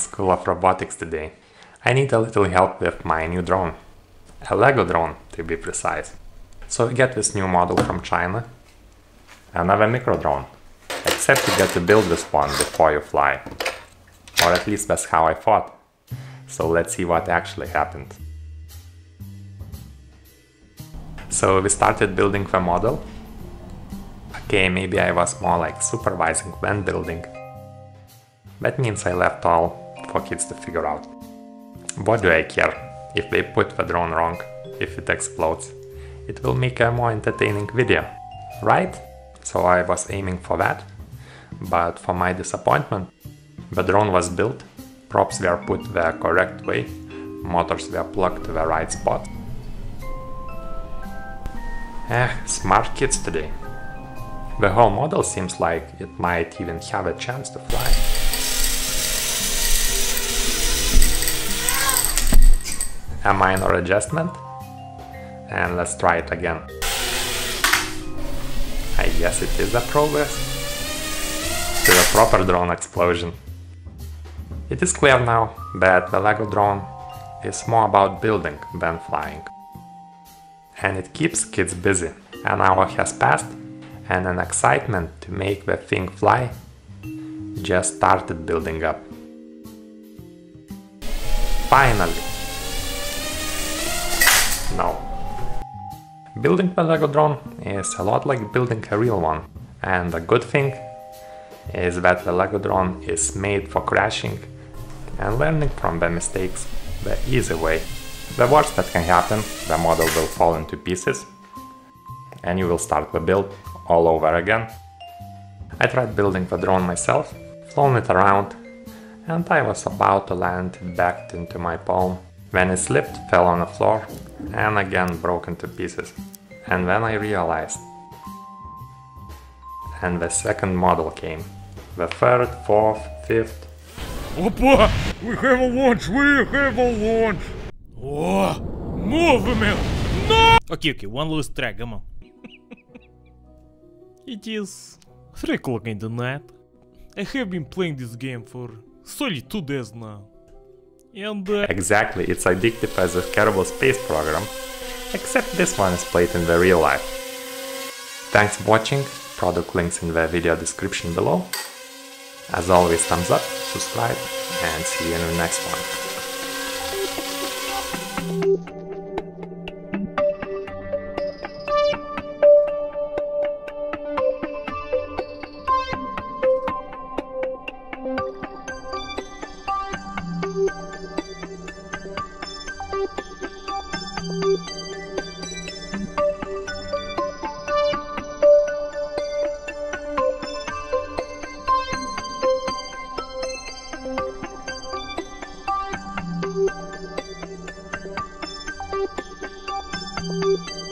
School of Robotics today. I need a little help with my new drone. A Lego drone, to be precise. So we get this new model from China. Another micro drone. Except you get to build this one before you fly. Or at least that's how I thought. So let's see what actually happened. So we started building the model. Okay, maybe I was more like supervising when building. That means I left all for kids to figure out. What do I care if they put the drone wrong, if it explodes? It will make a more entertaining video, right? So I was aiming for that, but for my disappointment, the drone was built, props were put the correct way, motors were plugged to the right spot. Eh, smart kids today. The whole model seems like it might even have a chance to fly. A minor adjustment. And let's try it again. I guess it is a progress to a proper drone explosion. It is clear now that the LEGO drone is more about building than flying. And it keeps kids busy. An hour has passed and an excitement to make the thing fly just started building up. Finally! No. Building the LEGO drone is a lot like building a real one, and the good thing is that the LEGO drone is made for crashing and learning from the mistakes the easy way. The worst that can happen, the model will fall into pieces and you will start the build all over again. I tried building the drone myself, flown it around, and I was about to land it back into my palm when it slipped, fell on the floor, and again broke into pieces. And then I realized. And the second model came. The third, fourth, fifth. Опа! We have a launch! We have a launch! О! Movement! No! Okay, okay, one last track, come on. it is 3 o'clock in the night. I have been playing this game for solid 2 days now. And uh, Exactly, it's addictive as a terrible space program, except this one is played in the real life. Thanks for watching, product links in the video description below. As always, thumbs up, subscribe, and see you in the next one. Música